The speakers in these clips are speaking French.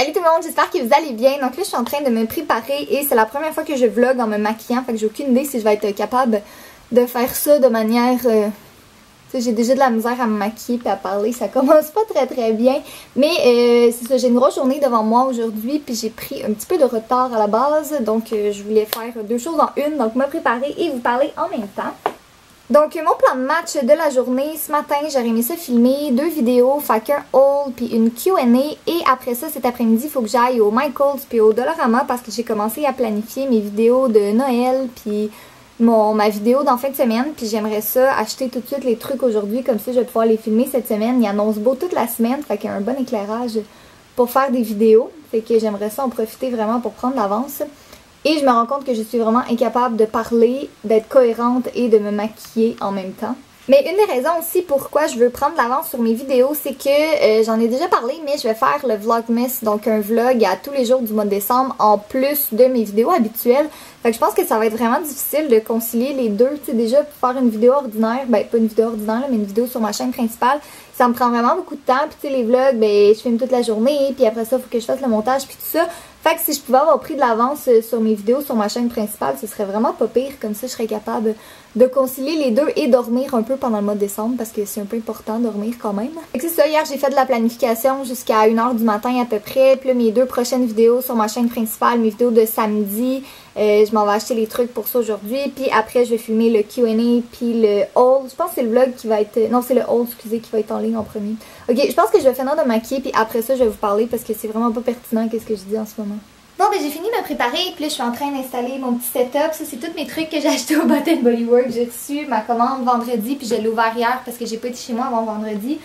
Salut tout le monde, j'espère que vous allez bien. Donc là, je suis en train de me préparer et c'est la première fois que je vlog en me maquillant. Fait que j'ai aucune idée si je vais être capable de faire ça de manière... Euh, j'ai déjà de la misère à me maquiller et à parler, ça commence pas très très bien. Mais euh, c'est ça, j'ai une grosse journée devant moi aujourd'hui puis j'ai pris un petit peu de retard à la base. Donc euh, je voulais faire deux choses en une, donc me préparer et vous parler en même temps. Donc, mon plan de match de la journée, ce matin, j'aurais aimé ça filmer deux vidéos, fait qu'un haul puis une Q&A. Et après ça, cet après-midi, il faut que j'aille au Michaels puis au Dollarama parce que j'ai commencé à planifier mes vidéos de Noël puis ma vidéo d'en fin de semaine. Puis j'aimerais ça acheter tout de suite les trucs aujourd'hui, comme ça je vais pouvoir les filmer cette semaine. Il annonce beau toute la semaine, fait qu'il y a un bon éclairage pour faire des vidéos. Fait que j'aimerais ça en profiter vraiment pour prendre l'avance. Et je me rends compte que je suis vraiment incapable de parler, d'être cohérente et de me maquiller en même temps. Mais une des raisons aussi pourquoi je veux prendre l'avance sur mes vidéos, c'est que euh, j'en ai déjà parlé, mais je vais faire le Vlogmas, donc un vlog à tous les jours du mois de décembre, en plus de mes vidéos habituelles. Fait que je pense que ça va être vraiment difficile de concilier les deux. Tu sais, déjà, pour faire une vidéo ordinaire, ben pas une vidéo ordinaire, mais une vidéo sur ma chaîne principale, ça me prend vraiment beaucoup de temps. Puis tu sais, les vlogs, ben je filme toute la journée, puis après ça, il faut que je fasse le montage, puis tout ça. Que si je pouvais avoir pris de l'avance euh, sur mes vidéos sur ma chaîne principale, ce serait vraiment pas pire. Comme ça, je serais capable de concilier les deux et dormir un peu pendant le mois de décembre parce que c'est un peu important dormir quand même. c'est ça, hier j'ai fait de la planification jusqu'à 1h du matin à peu près. Puis là, mes deux prochaines vidéos sur ma chaîne principale, mes vidéos de samedi, euh, je m'en vais acheter les trucs pour ça aujourd'hui. Puis après, je vais filmer le Q&A puis le haul. Je pense que c'est le vlog qui va être... Non, c'est le haul, excusez, qui va être en ligne en premier. Ok, je pense que je vais finir de maquiller puis après ça, je vais vous parler parce que c'est vraiment pas pertinent qu'est-ce que je dis en ce moment. J'ai fini de me préparer, puis là je suis en train d'installer mon petit setup. Ça, c'est tous mes trucs que j'ai achetés au Bot Bodywork. J'ai reçu ma commande vendredi, puis je l'ai ouvert hier parce que j'ai pas été chez moi avant vendredi.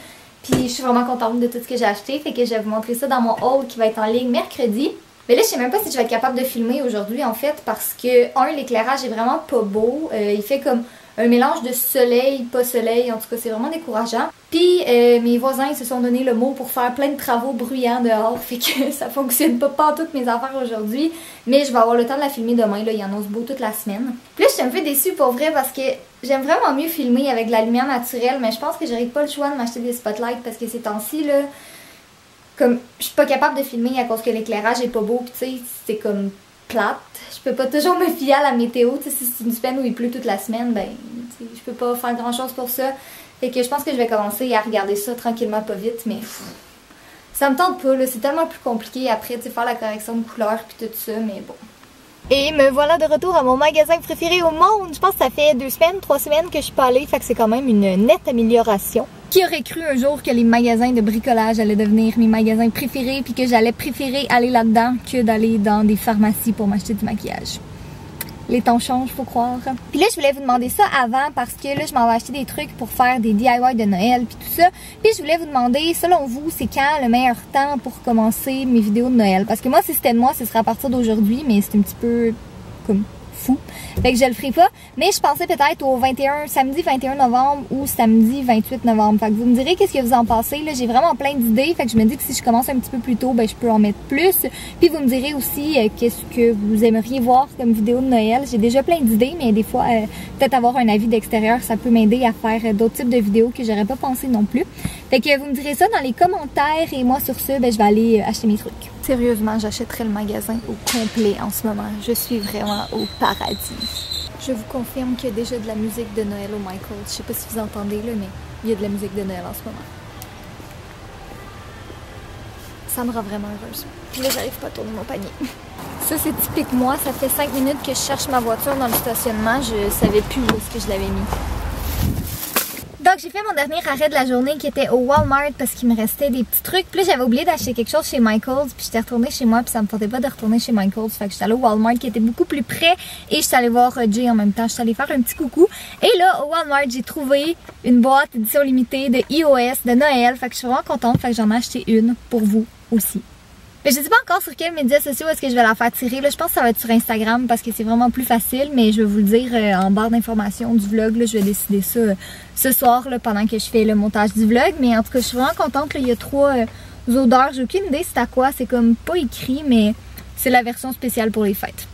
Puis je suis vraiment contente de tout ce que j'ai acheté, fait que je vais vous montrer ça dans mon haul qui va être en ligne mercredi. Mais là, je sais même pas si je vais être capable de filmer aujourd'hui en fait parce que, un, l'éclairage est vraiment pas beau. Euh, il fait comme un mélange de soleil, pas soleil, en tout cas c'est vraiment décourageant. Puis euh, mes voisins se sont donné le mot pour faire plein de travaux bruyants dehors, fait que ça fonctionne pas pas toutes mes affaires aujourd'hui, mais je vais avoir le temps de la filmer demain, là, il y en a beau toute la semaine. Puis là je suis un peu déçue pour vrai parce que j'aime vraiment mieux filmer avec de la lumière naturelle, mais je pense que j'aurais pas le choix de m'acheter des spotlights parce que ces temps-ci là, comme je suis pas capable de filmer à cause que l'éclairage est pas beau, tu sais, c'est comme plate. Je peux pas toujours me fier à la météo. si c'est une semaine où il pleut toute la semaine, ben je peux pas faire grand chose pour ça. Fait que je pense que je vais commencer à regarder ça tranquillement pas vite, mais ça me tente pas, c'est tellement plus compliqué après, de faire la correction de couleur puis tout ça, mais bon. Et me voilà de retour à mon magasin préféré au monde. Je pense que ça fait deux semaines, trois semaines que je suis pas allée, fait que c'est quand même une nette amélioration. Qui aurait cru un jour que les magasins de bricolage allaient devenir mes magasins préférés puis que j'allais préférer aller là-dedans que d'aller dans des pharmacies pour m'acheter du maquillage? Les temps changent, faut croire. Puis là, je voulais vous demander ça avant parce que là, je m'en vais acheter des trucs pour faire des DIY de Noël puis tout ça. Puis je voulais vous demander, selon vous, c'est quand le meilleur temps pour commencer mes vidéos de Noël? Parce que moi, si c'était de moi, ce serait à partir d'aujourd'hui, mais c'est un petit peu comme fou. Fait que je le ferai pas. Mais je pensais peut-être au 21, samedi 21 novembre ou samedi 28 novembre. Fait que vous me direz qu'est-ce que vous en pensez. Là, j'ai vraiment plein d'idées. Fait que je me dis que si je commence un petit peu plus tôt, ben je peux en mettre plus. Puis vous me direz aussi euh, qu'est-ce que vous aimeriez voir comme vidéo de Noël. J'ai déjà plein d'idées, mais des fois, euh, peut-être avoir un avis d'extérieur, ça peut m'aider à faire euh, d'autres types de vidéos que j'aurais pas pensé non plus. Fait que vous me direz ça dans les commentaires et moi sur ce, ben je vais aller acheter mes trucs. Sérieusement, j'achèterai le magasin au complet en ce moment. Je suis vraiment au paradis. Je vous confirme qu'il y a déjà de la musique de Noël au Michael. Je sais pas si vous entendez là, mais il y a de la musique de Noël en ce moment. Ça me rend vraiment heureuse. Puis là, j'arrive pas à tourner mon panier. Ça, c'est typique moi. Ça fait 5 minutes que je cherche ma voiture dans le stationnement. Je savais plus où est-ce que je l'avais mis. J'ai fait mon dernier arrêt de la journée qui était au Walmart parce qu'il me restait des petits trucs. Puis j'avais oublié d'acheter quelque chose chez Michaels. Puis j'étais retournée chez moi puis ça me tentait pas de retourner chez Michaels. Fait que j'étais allée au Walmart qui était beaucoup plus près. Et j'étais allée voir euh, Jay en même temps. J'étais allée faire un petit coucou. Et là au Walmart j'ai trouvé une boîte édition limitée de iOS de Noël. Fait que je suis vraiment contente. Fait que j'en ai acheté une pour vous aussi. Mais je sais pas encore sur quels médias sociaux est-ce que je vais la faire tirer. Là, je pense que ça va être sur Instagram parce que c'est vraiment plus facile. Mais je vais vous le dire euh, en barre d'informations du vlog. Je vais décider ça euh, ce soir là, pendant que je fais le montage du vlog. Mais en tout cas, je suis vraiment contente. Là, il y a trois euh, odeurs. J'ai aucune idée c'est à quoi. C'est comme pas écrit, mais c'est la version spéciale pour les fêtes.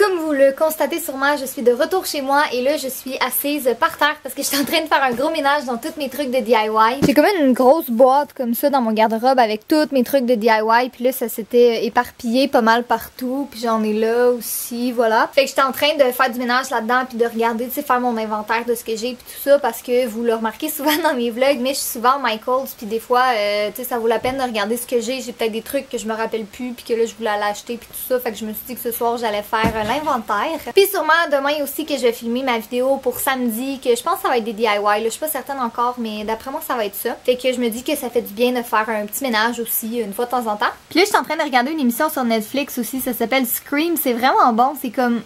Comme vous le constatez sûrement, je suis de retour chez moi et là je suis assise par terre parce que je suis en train de faire un gros ménage dans tous mes trucs de DIY. J'ai comme une grosse boîte comme ça dans mon garde-robe avec tous mes trucs de DIY puis là ça s'était éparpillé pas mal partout puis j'en ai là aussi, voilà. Fait que j'étais en train de faire du ménage là-dedans puis de regarder, tu sais, faire mon inventaire de ce que j'ai puis tout ça parce que vous le remarquez souvent dans mes vlogs mais je suis souvent Michaels puis des fois, euh, tu sais, ça vaut la peine de regarder ce que j'ai. J'ai peut-être des trucs que je me rappelle plus puis que là je voulais l'acheter puis tout ça. Fait que je me suis dit que ce soir j'allais faire l'inventaire. Puis sûrement demain aussi que je vais filmer ma vidéo pour samedi, que je pense que ça va être des DIY. Là. Je suis pas certaine encore, mais d'après moi ça va être ça. Fait que je me dis que ça fait du bien de faire un petit ménage aussi une fois de temps en temps. Puis là je suis en train de regarder une émission sur Netflix aussi, ça s'appelle Scream. C'est vraiment bon, c'est comme...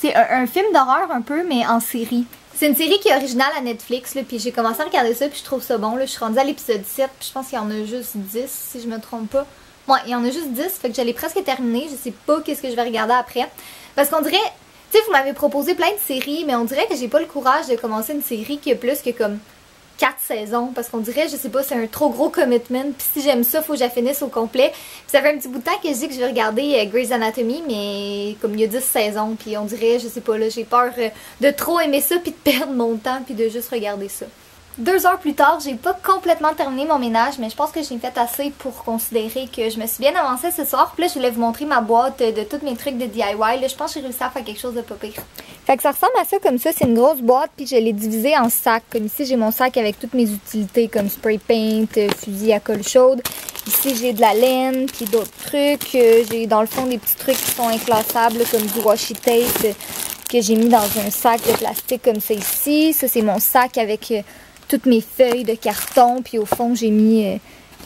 C'est un, film d'horreur un peu, mais en série. C'est une série qui est originale à Netflix, là, puis j'ai commencé à regarder ça, puis je trouve ça bon. Là. Je suis rendue à l'épisode 7, puis je pense qu'il y en a juste 10, si je me trompe pas. Ouais, il y en a juste 10, fait que j'allais presque terminer. Je sais pas qu'est-ce que je vais regarder après. Parce qu'on dirait, tu sais, vous m'avez proposé plein de séries, mais on dirait que j'ai pas le courage de commencer une série qui a plus que comme 4 saisons. Parce qu'on dirait, je sais pas, c'est un trop gros commitment. Puis si j'aime ça, faut que je finisse au complet. Puis ça fait un petit bout de temps que je dis que je vais regarder euh, Grey's Anatomy, mais comme il y a 10 saisons, puis on dirait, je sais pas, là, j'ai peur euh, de trop aimer ça, puis de perdre mon temps, puis de juste regarder ça. Deux heures plus tard, j'ai pas complètement terminé mon ménage, mais je pense que j'ai fait assez pour considérer que je me suis bien avancée ce soir. Puis là, je voulais vous montrer ma boîte de tous mes trucs de DIY. Là, je pense que j'ai réussi à faire quelque chose de pas pire. Fait que ça ressemble à ça comme ça, c'est une grosse boîte, puis je l'ai divisée en sacs. Comme ici, j'ai mon sac avec toutes mes utilités, comme spray paint, euh, fusil à colle chaude. Ici, j'ai de la laine, puis d'autres trucs. Euh, j'ai dans le fond des petits trucs qui sont inclassables, comme du washi tape euh, que j'ai mis dans un sac de plastique comme ça ici. Ça, c'est mon sac avec toutes mes feuilles de carton. Puis au fond, j'ai mis euh,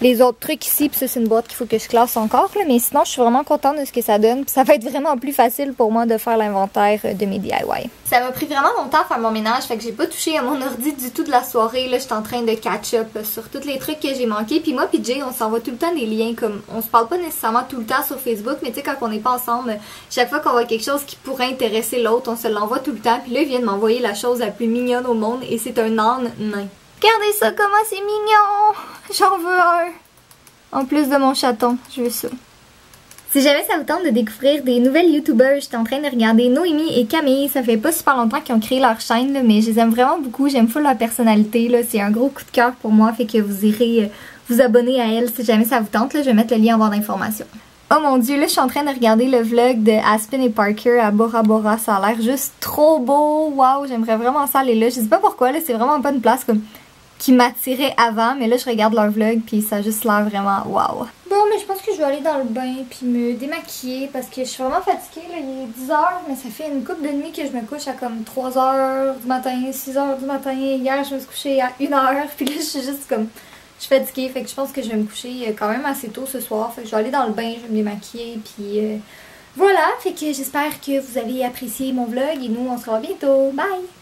les autres trucs ici. Puis ça, c'est une boîte qu'il faut que je classe encore. Mais sinon, je suis vraiment contente de ce que ça donne. Ça va être vraiment plus facile pour moi de faire l'inventaire euh, de mes DIY. Ça m'a pris vraiment longtemps à faire mon ménage. Fait que j'ai pas touché à mon ordi du tout de la soirée. Là, j'étais en train de catch-up sur tous les trucs que j'ai manqués. Puis moi, puis Jay, on s'envoie tout le temps des liens. Comme on se parle pas nécessairement tout le temps sur Facebook. Mais tu sais, quand on n'est pas ensemble, chaque fois qu'on voit quelque chose qui pourrait intéresser l'autre, on se l'envoie tout le temps. Puis là, il vient de m'envoyer la chose la plus mignonne au monde. Et c'est un âne nain. Regardez ça, comment c'est mignon! J'en veux un! En plus de mon chaton, je veux ça. Si jamais ça vous tente de découvrir des nouvelles youtubeurs, j'étais en train de regarder Noémie et Camille. Ça fait pas super longtemps qu'ils ont créé leur chaîne, mais je les aime vraiment beaucoup. J'aime full leur personnalité. C'est un gros coup de cœur pour moi, fait que vous irez euh, vous abonner à elles si jamais ça vous tente. Je vais mettre le lien en barre d'informations. Oh mon dieu, là je suis en train de regarder le vlog de Aspen et Parker à Bora Bora. Ça a l'air juste trop beau. Waouh, j'aimerais vraiment ça aller là. Je sais pas pourquoi, là c'est vraiment pas une place comme qui m'attirait avant, mais là je regarde leur vlog puis ça a juste l'air vraiment wow. Bon, mais je pense que je vais aller dans le bain puis me démaquiller parce que je suis vraiment fatiguée. Là. Il est 10h, mais ça fait une couple de nuit que je me couche à comme 3h du matin, 6h du matin. Hier, je me suis couchée à 1h, puis là je suis juste comme. Je suis fatiguée, fait que je pense que je vais me coucher euh, quand même assez tôt ce soir. Fait que je vais aller dans le bain, je vais me démaquiller, puis euh, voilà. Fait que j'espère que vous avez apprécié mon vlog et nous on se revoit bientôt. Bye!